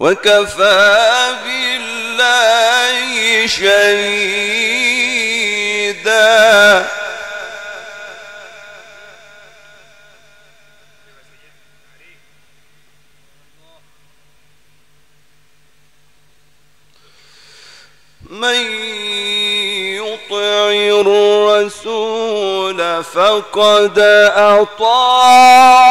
وكفى بالله شهيدا. من يطع الرسول فقد أطاع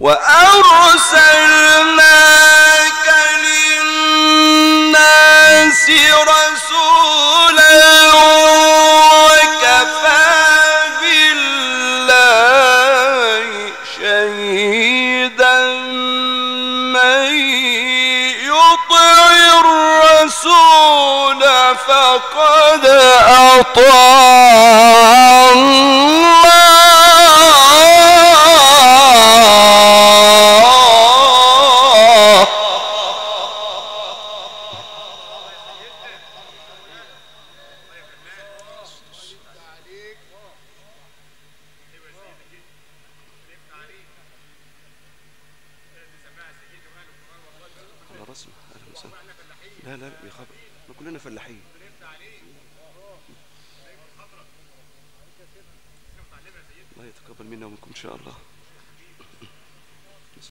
وأرسلناك للناس رسولا وكفى بالله شهيدا من يطع الرسول فقد أطاع رسمه أهلا وسهلا لا لا يا خبر. ما كلنا فلاحين. الله يتقبل منا ومنكم إن شاء الله.